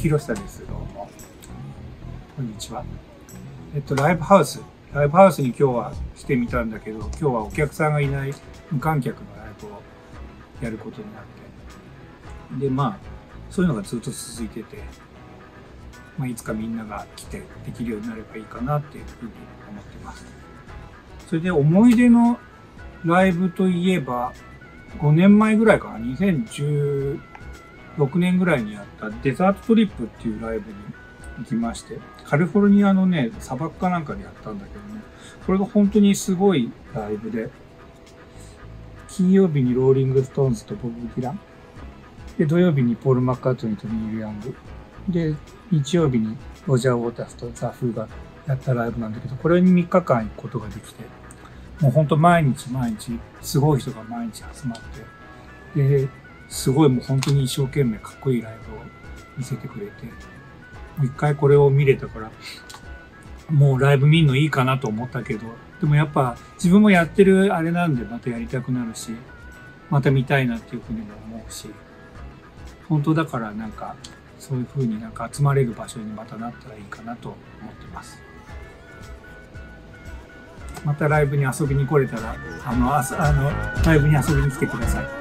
堀江博久です。どうも。こんにちは。えっと、ライブハウス。ライブハウスに今日は来てみたんだけど、今日はお客さんがいない無観客のライブをやることになって。で、まあ、そういうのがずっと続いてて、まあ、いつかみんなが来てできるようになればいいかなっていうふうに思ってます。それで思い出のライブといえば、5年前ぐらいかな、6年ぐらいにやったデザートトリップっていうライブに行きまして、カリフォルニアのね、砂漠かなんかでやったんだけどね、これが本当にすごいライブで、金曜日にローリングストーンズとボブ・ディラン、で、土曜日にポール・マッカートニーとニール・ヤング、で、日曜日にロジャー・ウォータースとザ・フーがやったライブなんだけど、これに3日間行くことができて、もうほんと毎日毎日、すごい人が毎日集まって、で、すごいもう本当に一生懸命かっこいいライブを見せてくれて、もう一回これを見れたから、もうライブ見んのいいかなと思ったけど、でもやっぱ自分もやってるあれなんでまたやりたくなるし、また見たいなっていうふうにも思うし、本当だからなんか、そういうふうになんか集まれる場所にまたなったらいいかなと思ってます。またライブに遊びに来れたら、あの、ああの、ライブに遊びに来てください。